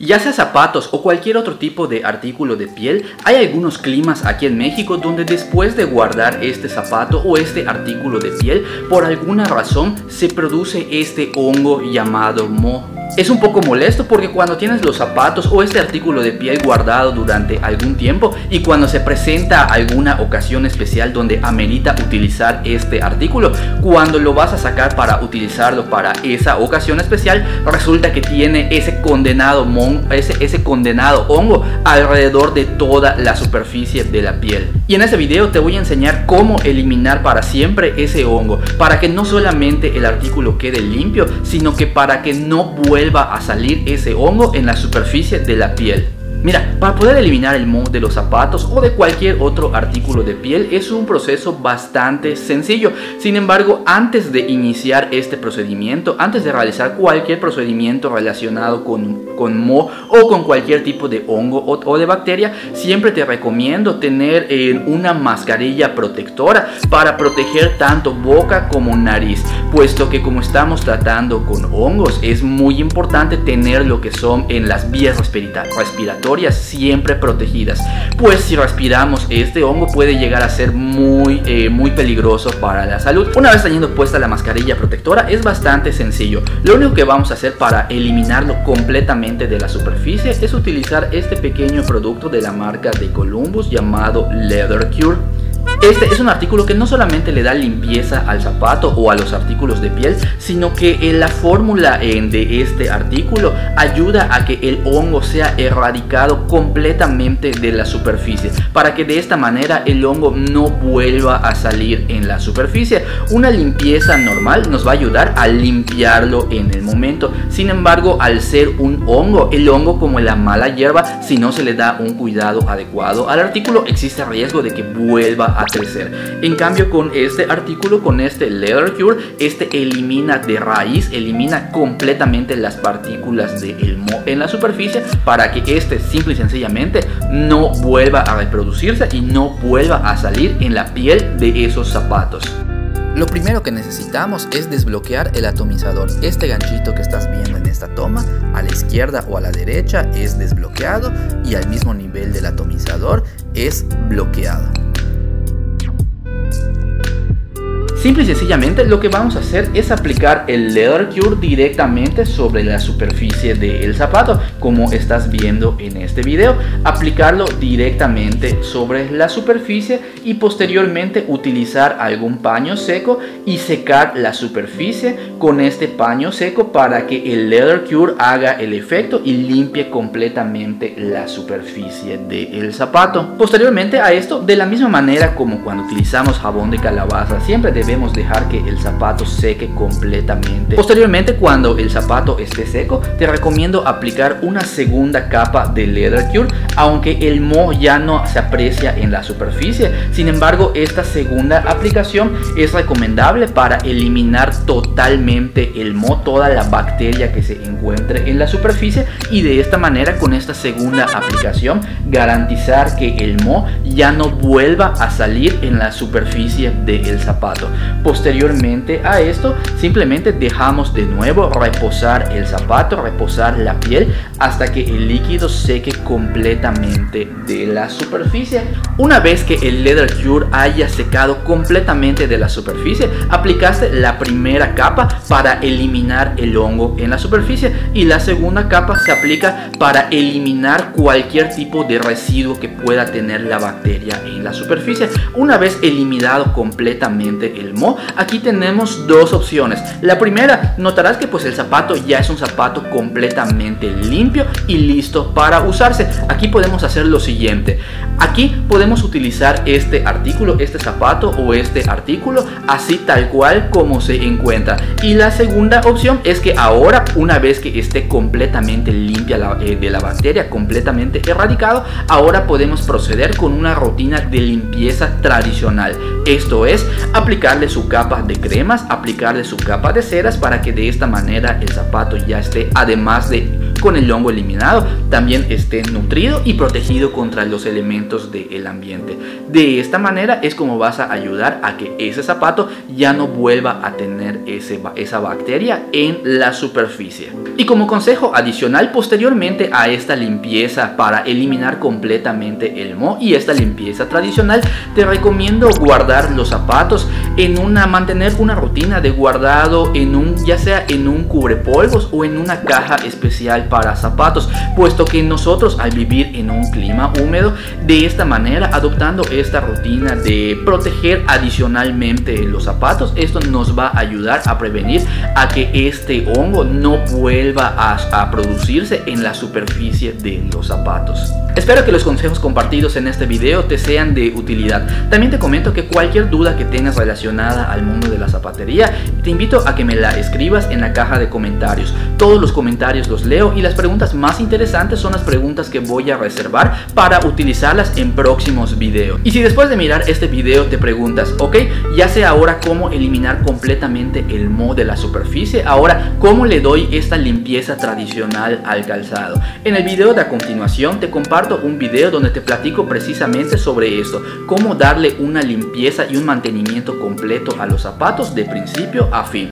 Ya sea zapatos o cualquier otro tipo de artículo de piel, hay algunos climas aquí en México donde después de guardar este zapato o este artículo de piel, por alguna razón se produce este hongo llamado mo. Es un poco molesto porque cuando tienes los zapatos o este artículo de piel guardado durante algún tiempo y cuando se presenta alguna ocasión especial donde amerita utilizar este artículo, cuando lo vas a sacar para utilizarlo para esa ocasión especial, resulta que tiene ese condenado, mon, ese, ese condenado hongo alrededor de toda la superficie de la piel. Y en este video te voy a enseñar cómo eliminar para siempre ese hongo, para que no solamente el artículo quede limpio, sino que para que no vuelva va a salir ese hongo en la superficie de la piel. Mira, para poder eliminar el moho de los zapatos o de cualquier otro artículo de piel es un proceso bastante sencillo. Sin embargo, antes de iniciar este procedimiento, antes de realizar cualquier procedimiento relacionado con, con moho o con cualquier tipo de hongo o, de bacteria, siempre te recomiendo tener eh, una mascarilla protectora para proteger tanto boca como nariz, puesto que como estamos tratando con hongos, es muy importante tener lo que son en las vías respiratorias siempre protegidas, pues si respiramos este hongo puede llegar a ser muy, eh, muy peligroso para la salud. Una vez teniendo puesta la mascarilla protectora es bastante sencillo. Lo único que vamos a hacer para eliminarlo completamente de la superficie es utilizar este pequeño producto de la marca de Columbus llamado Leather Cure. Este es un artículo que no solamente le da limpieza al zapato o a los artículos de piel, sino que en la fórmula de este artículo ayuda a que el hongo sea erradicado completamente de la superficie, para que de esta manera el hongo no vuelva a salir en la superficie. Una limpieza normal nos va a ayudar a limpiarlo en el momento. Sin embargo, al ser un hongo, el hongo como la mala hierba, si no se le da un cuidado adecuado al artículo, existe riesgo de que vuelva a crecer. En cambio con este artículo, con este Leather Cure, este elimina de raíz, elimina completamente las partículas de el en la superficie para que este simple y sencillamente no vuelva a reproducirse y no vuelva a salir en la piel de esos zapatos. Lo primero que necesitamos es desbloquear el atomizador. Este ganchito que estás viendo en esta toma, a la izquierda o a la derecha, es desbloqueado y al mismo nivel del atomizador es bloqueado. Simple y sencillamente lo que vamos a hacer es aplicar el Leather Cure directamente sobre la superficie del zapato como estás viendo en este video. Aplicarlo directamente sobre la superficie y posteriormente utilizar algún paño seco y secar la superficie con este paño seco para que el Leather Cure haga el efecto y limpie completamente la superficie del zapato. Posteriormente a esto, de la misma manera como cuando utilizamos jabón de calabaza, siempre debemos debemos dejar que el zapato seque completamente. Posteriormente, cuando el zapato esté seco, te recomiendo aplicar una segunda capa de Leather Cure, aunque el moho ya no se aprecia en la superficie. Sin embargo, esta segunda aplicación es recomendable para eliminar totalmente el moho, toda la bacteria que se encuentre en la superficie y de esta manera con esta segunda aplicación garantizar que el moho ya no vuelva a salir en la superficie del zapato. Posteriormente a esto, simplemente dejamos de nuevo reposar el zapato, reposar la piel hasta que el líquido seque completamente de la superficie. Una vez que el Leather Cure haya secado completamente de la superficie, aplicaste la primera capa para eliminar el hongo en la superficie y la segunda capa se aplica para eliminar cualquier tipo de residuo que pueda tener la bacteria en la superficie. Una vez eliminado completamente el aquí tenemos dos opciones. La primera, notarás que pues el zapato ya es un zapato completamente limpio y listo para usarse. Aquí podemos hacer lo siguiente. Aquí podemos utilizar este artículo, este zapato o este artículo así tal cual como se encuentra. Y la segunda opción es que ahora, una vez que esté completamente limpia eh, de la bacteria, completamente erradicado, ahora podemos proceder con una rutina de limpieza tradicional. Esto es, aplicarle su capa de cremas, aplicarle su capa de ceras para que de esta manera el zapato ya esté, además de con el hongo eliminado, también esté nutrido y protegido contra los elementos del ambiente. De esta manera es como vas a ayudar a que ese zapato ya no vuelva a tener esa bacteria en la superficie. Y como consejo adicional, posteriormente a esta limpieza para eliminar completamente el moho y esta limpieza tradicional, te recomiendo guardar los zapatos en una, mantener una rutina de guardado en un, ya sea en un cubrepolvos o en una caja especial para zapatos, puesto que nosotros al vivir en un clima húmedo, de esta manera, adoptando esta rutina de proteger adicionalmente los zapatos, esto nos va a ayudar a prevenir a que este hongo no vuelva a, a producirse en la superficie de los zapatos. Espero que los consejos compartidos en este video te sean de utilidad. También te comento que cualquier duda que tengas relacionada al mundo de la zapatería, te invito a que me la escribas en la caja de comentarios. Todos los comentarios los leo y las preguntas más interesantes son las preguntas que voy a reservar para utilizarlas en próximos videos. Y si después de mirar este video te preguntas, ok, ya sé ahora cómo eliminar completamente el moho de la superficie, ahora cómo le doy esta limpieza tradicional al calzado. En el video de a continuación te comparto un video donde te platico precisamente sobre esto, cómo darle una limpieza y un mantenimiento completo a los zapatos de principio a fin.